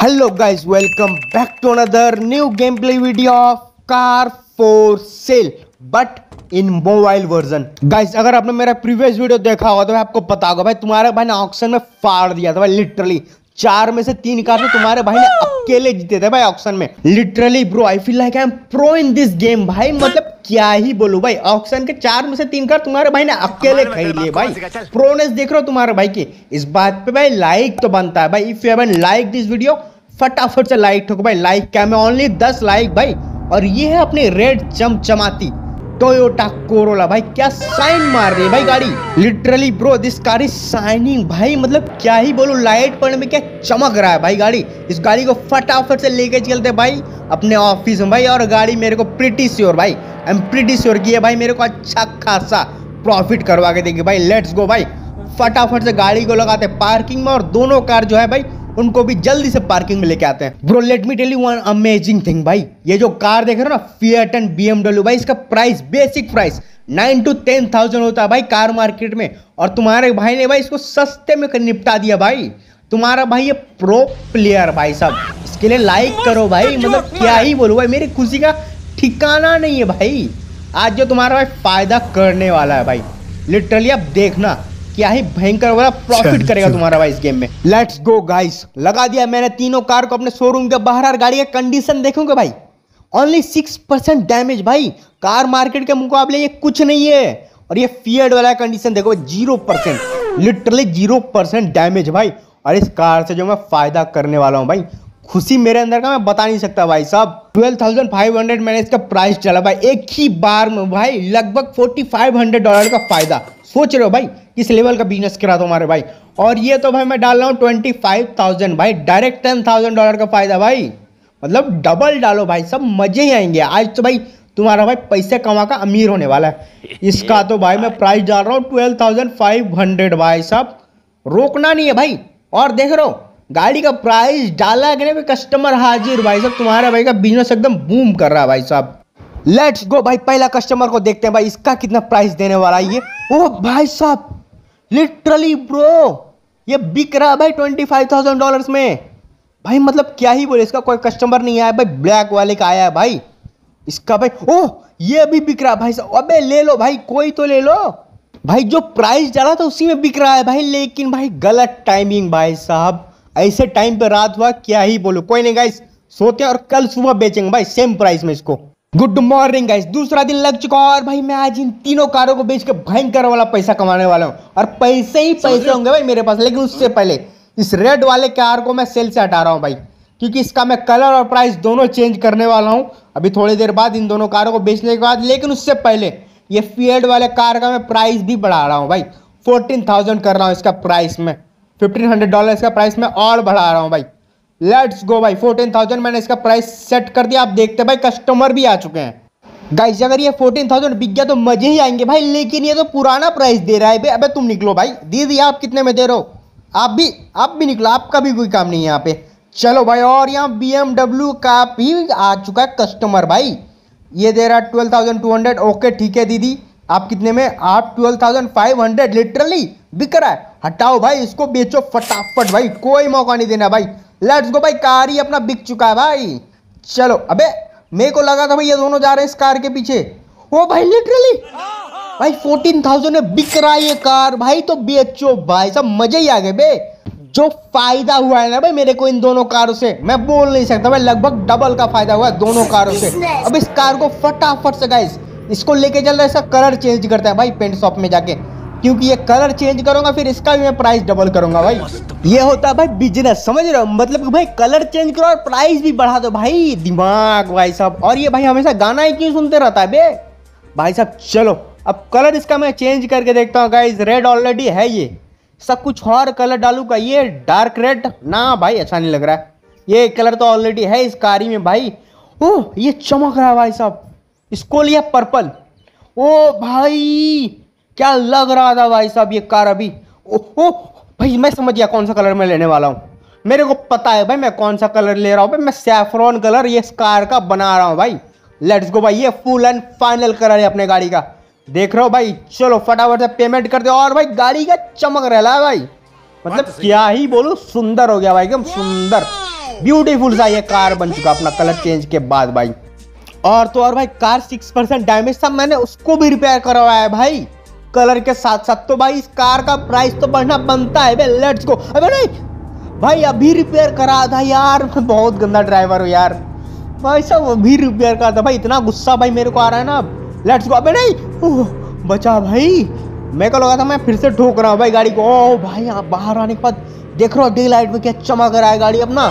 Hello welcome back to another new game play video of car for sale but in mobile version guys अगर आपने मेरा previous video देखा होगा तो मैं आपको पता होगा भाई, तुम्हारे भाई ने ऑक्शन में फाड़ दिया था, भाई लिटरली चार में से तीन कार तो तुम्हारे भाई ने अकेले जीते थे भाई ऑक्शन में। Literally bro I feel like I am pro in this game भाई। मतलब क्या ही बोलूँ भाई ऑक्शन के चार में से तीन कार तुम्हारे भाई ने अकेले खरीद लिए भाई। प्रोनेस देख रहे हो तुम्हारे भाई की? इस बात पे भाई लाइक तो बनता है भाई। If you haven't like this video फटाफट से लाइक ठोको भाई। लाइक क्या? मैं ओनली दस लाइक भाई। और ये है अपनी रेड चमचमाती। टोयोटा कोरोला भाई क्या साइन मार रही है भाई गाड़ी? Literally bro this car is shining भाई मतलब क्या ही बोलूँ लाइट पड़ने में क्या चमक रहा है भाई गाड़ी? इस गाड़ी को फटाफट से लेके चलते भाई, अपने ऑफ़िस में भाई, और गाड़ी मेरे को प्रिटी श्योर भाई आई एम प्रिटी श्योर की है भाई मेरे को अच्छा खासा प्रॉफिट करवा के देगी भाई लेट्स गो भाई। फटाफट से गाड़ी को लगाते पार्किंग में, और दोनों कार जो है भाई उनको भी जल्दी से पार्किंग में लेके आते हैं। Bro let me tell you one amazing thing भाई। ये जो कार देख रहे हो ना फिएट एंड बीएमडब्ल्यू भाई इसका price basic price nine to ten thousand होता है भाई कार मार्केट में। और तुम्हारे भाई ने भाई इसको सस्ते में निपटा दिया भाई। तुम्हारा भाई ये प्रो प्लेयर भाई साहब। इसके लिए लाइक करो भाई। मतलब क्या ही बोलो भाई मेरी खुशी का ठिकाना नहीं है भाई। आज जो तुम्हारा भाई फ़ायदा करने वाला है भाई। लिटरली अब देखना क्या ही भयंकर वाला प्रॉफिट करेगा तुम्हारा भाई इस गेम में। लेट्स गो गाइस लगा दिया मैंने तीनों कार को अपने शोरूम के बाहर। और गाड़ी का कंडीशन देखोगे भाई? ओनली सिक्स परसेंट डैमेज भाई। कार मार्केट के मुकाबले ये कुछ नहीं है। और ये फियड वाला कंडीशन देखो zero percent literally zero percent damage भाई। और इस कार से जो मैं फ़ायदा करने वाला हूँ भाई खुशी मेरे अंदर का, मैं बता नहीं सकता भाई साहब। ट्वेल्व थाउज़ेंड फाइव हंड्रेड मैंने इसका प्राइस चला भाई, एक ही बार में भाई, लगभग फोर्टी फाइव हंड्रेड डॉलर का फ़ायदा। सोच रहे हो भाई, किस लेवल का बिज़नेस करा तुम्हारे भाई। और ये तो भाई मैं डाल रहा हूँ ट्वेंटी फाइव थाउज़ेंड भाई डायरेक्ट टेन थाउज़ेंड डॉलर का फ़ायदा भाई। मतलब डबल डालो भाई सब मज़े ही आएँगे। आज तो भाई, तुम्हारा भाई पैसे कमा का अमीर होने वाला है। इसका तो भाई मैं प्राइस डाल रहा हूँ ट्वेल्व थाउज़ेंड फाइव हंड्रेड भाई साहब। रोकना नहीं है भाई। और देख रहे हो गाड़ी का प्राइस डाला कि नहीं कस्टमर हाजिर, भाई साहब, तुम्हारा भाई का बिज़नेस एकदम बूम कर रहा है भाई साहब। लेट्स गो भाई, पहला कस्टमर को देखते हैं, भाई, इसका कितना प्राइस देने वाला है ये। ओ, भाई साहब लिटरली ब्रो ये बिक रहा है भाई ट्वेंटी फाइव थाउज़ेंड डॉलर में। भाई मतलब क्या ही बोले, इसका कोई कस्टमर नहीं आया, भाई ब्लैक वाले का आया है, भाई। इसका भाई ओह ये भी बिक रहा है, भाई साहब, अबे ले लो, भाई, कोई तो ले लो। भाई, जो प्राइस डाला था उसी में बिक रहा है, भाई, लेकिन भाई, गलत टाइमिंग भाई साहब। ऐसे टाइम पे रात हुआ क्या ही बोलो। कोई नहीं गाइस सोते हैं और कल सुबह बेचेंगे भाई सेम प्राइस में इसको। गुड मॉर्निंग गाइस दूसरा दिन लग चुका और भाई मैं आज इन तीनों कारों को बेच के भयंकर वाला पैसा कमाने वाला हूँ। और पैसे ही पैसे होंगे भाई मेरे पास लेकिन उससे पहले इस रेड वाले कार को मैं सेल से हटा रहा हूँ भाई क्योंकि इसका मैं कलर और प्राइस दोनों चेंज करने वाला हूँ। अभी थोड़ी देर बाद इन दोनों कारों को बेचने के बाद लेकिन उससे पहले ये फीएड वाले कार का मैं प्राइस भी बढ़ा रहा हूँ भाई फोर्टीन थाउज़ेंड कर रहा हूँ इसका प्राइस में। फिफ्टीन हंड्रेड डॉलर इसका प्राइस मैं और बढ़ा रहा हूँ भाई। लेट्स गो भाई फोर्टीन थाउज़ेंड मैंने इसका प्राइस सेट कर दिया। आप देखते भाई कस्टमर भी आ चुके हैं। गाइस अगर ये फोर्टीन थाउज़ेंड बिक गया तो मज़े ही आएँगे भाई, लेकिन ये तो पुराना प्राइस दे रहा है भाई। अबे तुम निकलो भाई। दीदी आप कितने में दे रहे हो? आप भी आप भी निकलो, आपका भी कोई काम नहीं है यहाँ पे। चलो भाई, और यहाँ बी का भी आ चुका है कस्टमर भाई। ये दे रहा है ट्वेल्व ओके ठीक है दीदी। आप कितने में? आप ट्वेल्व थाउज़ेंड लिटरली बिक रहा है। हटाओ भाई, इसको बेचो फटाफट भाई, कोई मौका नहीं देना भाई। लेट्स गो भाई, कार ही अपना बिक चुका है भाई। चलो, अबे, मेरे को लगा था भाई ये दोनों जा रहे हैं इस कार के पीछे। ओ भाई लिटरली भाई फोर्टीन थाउज़ेंड में बिक रहा है ये कार। भाई तो बेचो भाई, सब मज़े ही आ गए बे। जो फ़ायदा हुआ है ना भाई मेरे को इन दोनों कारों से, मैं बोल नहीं सकता भाई, लगभग डबल का फ़ायदा हुआ है दोनों कारों से। अब इस कार को फटाफट से गाइस इसको लेके चल रहा है, इसका कलर चेंज करता है भाई पेंट शॉप में जाके। क्योंकि ये कलर चेंज करूँगा, फिर इसका भी मैं प्राइस डबल करूँगा भाई। ये होता है भाई बिज़नेस समझ रहे हो? मतलब भाई कलर चेंज करो और प्राइस भी बढ़ा दो भाई। दिमाग भाई साहब। और ये भाई हमेशा गाना ही क्यों सुनते रहता है बे? भाई साहब, चलो, अब कलर इसका मैं चेंज करके देखता हूँ गाइज़ रेड ऑलरेडी है ये। सब कुछ और कलर डालूँगा ये डार्क रेड ना भाई अच्छा नहीं लग रहा है। ये कलर तो ऑलरेडी है इस कारी में भाई। ओह, ये चमक रहा है भाई साहब। इसको लिया पर्पल ओ भाई क्या लग रहा था भाई साहब ये कार अभी? ओ, ओ भाई मैं समझ गया कौन सा कलर मैं लेने वाला हूँ। मेरे को पता है भाई मैं कौन सा कलर ले रहा हूँ भाई मैं सैफरॉन कलर ये कार का बना रहा हूँ भाई। लेट्स गो भाई ये फुल एंड फाइनल कलर है अपने गाड़ी का। देख रहे हो भाई चलो फटाफट से पेमेंट कर दो और भाई गाड़ी का चमक रहा है भाई। मतलब क्या ही बोलूँ सुंदर हो गया भाई एकदम सुंदर। ब्यूटीफुल सा ये कार बन चुका अपना कलर चेंज के बाद भाई। और तो और भाई कार सिक्स परसेंट डैमेज था मैंने उसको भी रिपेयर करवाया है भाई। कलर के साथ साथ। तो भाई, इस कार का प्राइस तो बढ़ना बनता है लेट्स गो अबे नहीं, भाई, अभी रिपेयर करा था यार। मैं बहुत गंदा ड्राइवर हूँ यार। भाई साहब अभी रिपेयर करा था। भाई, इतना गुस्सा भाई मेरे को आ रहा है ना। लेट्स गो अबे नहीं बचा भाई। मैं को लगा था मैं फिर से ठोक रहा हूँ भाई गाड़ी को। ओ भाई, यहाँ बाहर आने के बाद देख रहा हूँ डे लाइट में क्या चमक रहा है गाड़ी अपना।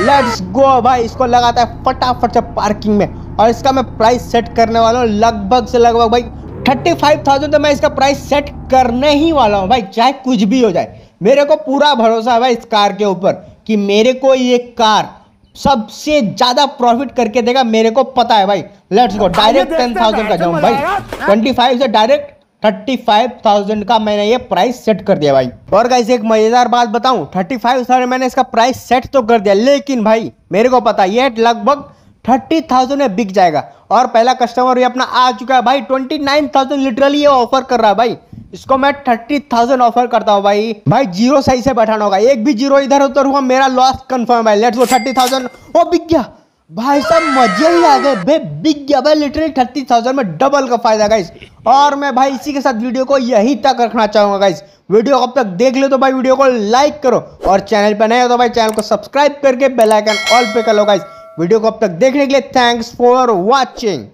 लेट्स गो भाई, इसको लगाता है फटाफट से पार्किंग में। और इसका मैं प्राइस सेट करने वाला हूँ, लगभग से लगभग भाई थर्टी फाइव थाउज़ेंड तो मैं इसका प्राइस सेट करने ही वाला हूँ भाई चाहे कुछ भी हो जाए। मेरे को पूरा भरोसा है भाई इस कार के ऊपर कि मेरे को ये कार सबसे ज़्यादा प्रॉफिट करके देगा मेरे को पता है भाई। Let's go direct ten thousand का जाऊँ भाई। ट्वेंटी फाइव से डायरेक्ट थर्टी फाइव थाउज़ेंड का मैंने ये प्राइस सेट कर दिया भाई। और गाइस एक मज़ेदार बात बताऊँ थर्टी फाइव थाउज़ेंड मैंने इसका प्राइस सेट तो कर दिया लेकिन भाई मेरे को पता ये लगभग थर्टी थाउज़ेंड में बिक जाएगा। और पहला कस्टमर भी अपना आ चुका है भाई ट्वेंटी नाइन थाउज़ेंड लिटरली ये ऑफ़र कर रहा है भाई। इसको मैं थर्टी थाउज़ेंड ऑफ़र करता हूँ भाई। भाई ज़ीरो सही से बैठाना होगा। एक भी ज़ीरो इधर उधर हुआ, मेरा लॉस कंफर्म है। Let's go thirty thousand. ओ, बिक गया। भाई साहब, मज़े ही आ गए। बे, बिक गया भाई लिटरली थर्टी थाउज़ेंड में डबल का फ़ायदा गाइस और मैं भाई इसी के साथ वीडियो को यहीं तक रखना चाहूँगा गाइस वीडियो अब तक देख ले तो भाई वीडियो को लाइक करो। और चैनल पर नए हो तो भाई चैनल को सब्सक्राइब करके बेल आइकन ऑल पे कर लो गाइस वीडियो को अब तक देखने के लिए थैंक्स फॉर वॉचिंग